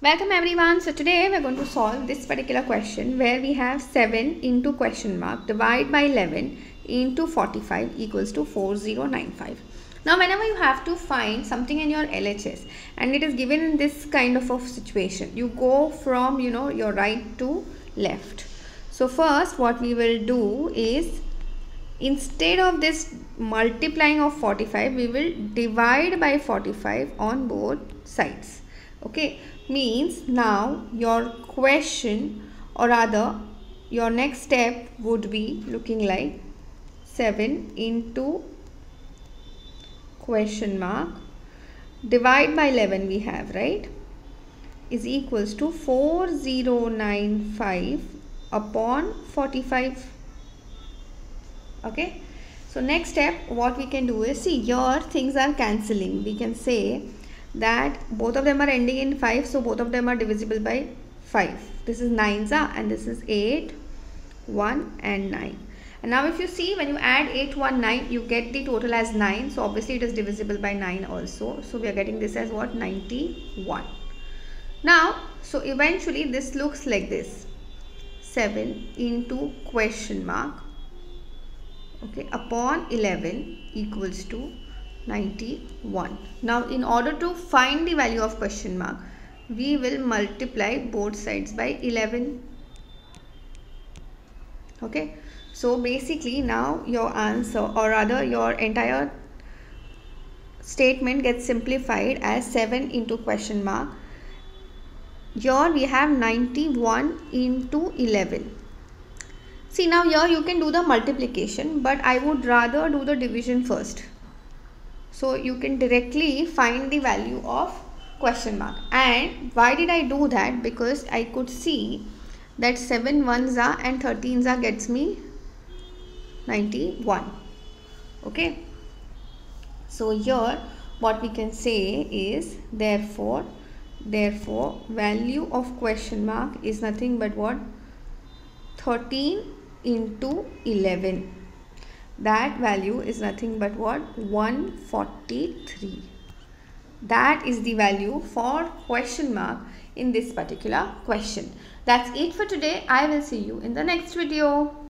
Welcome everyone. So today we're going to solve this particular question where we have 7 into question mark divide by 11 into 45 equals to 4095. Now whenever you have to find something in your LHS and it is given in this kind of a situation, you go from you know your right to left. So first what we will do is instead of this multiplying of 45 we will divide by 45 on both sides okay? Means now your question or rather your next step would be looking like 7 into question mark divide by 11 we have right? Is equals to 4095 upon 45 okay? So next step what we can do is see your things are cancelling. We can say that both of them are ending in 5 so both of them are divisible by 5 this is 9 za and this is 8 1 and 9 and now if you see when you add 8 1 9 you get the total as 9 so obviously it is divisible by 9 also. So we are getting this as what? 91 now so eventually this looks like this. 7 into question mark okay upon 11 equals to 91. Now in order to find the value of question mark, we will multiply both sides by 11. Okay. So basically now your answer or rather your entire statement gets simplified as 7 into question mark. Here we have 91 into 11. See now here you can do the multiplication but I would rather do the division first. So you can directly find the value of question mark. And why did I do that? Because I could see that 7 ones are and 13s are gets me 91. Okay. So here what we can say is therefore therefore value of question mark is nothing but what 13 into 11 that value is nothing but what? 143 that is the value for question mark in this particular question. That's it for today. I will see you in the next video